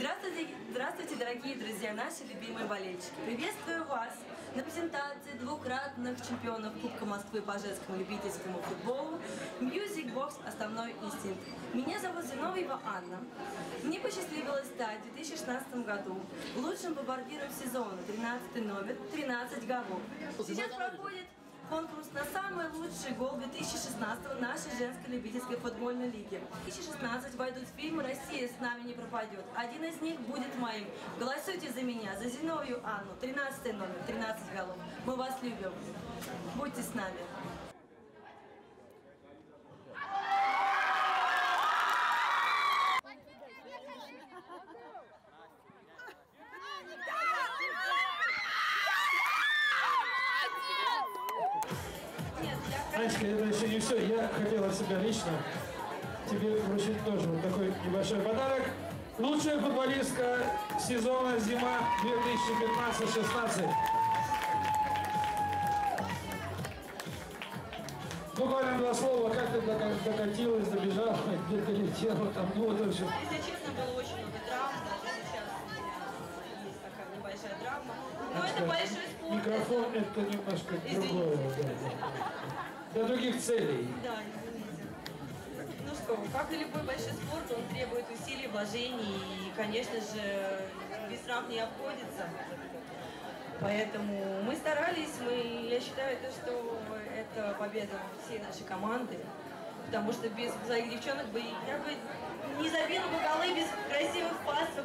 Здравствуйте, здравствуйте, дорогие друзья, наши любимые болельщики. Приветствую вас на презентации двукратных чемпионов Кубка Москвы по женскому любительскому футболу Music Box «Основной инстинкт». Меня зовут Зиновьева Анна. Мне посчастливилось стать в 2016 году лучшим бомбардиром сезона, 13 номер, 13 голов. Сейчас проходит конкурс на самый лучший гол 2016 нашей женской любительской футбольной лиги. В 2016 войдут фильмы «Россия с нами не пропадет». Один из них будет моим. Голосуйте за меня, за Зиновью Анну, 13 номер, 13 голов. Мы вас любим. Будьте с нами. Я Анечка, это еще не все. Я хотел от себя лично тебе вручить тоже вот такой небольшой подарок. Лучшая футболистка сезона зима 2015-16. Буквально два слова, как ты дока- докатилась, добежала, где ты летела, там, ну вот вообще. Если честно, было очень много травм, даже сейчас у меня есть такая небольшая травма. Но это большой спорт. Микрофон это немножко другое. да. Для других целей. Да, извините. Ну что, как и любой большой спорт, он требует усилий, вложений, и, конечно же, без трав не обходится. Поэтому мы старались, мы, я считаю, то, что это победа всей нашей команды. Потому что без своих девчонок бы я бы не забила бы голы без красивых пасов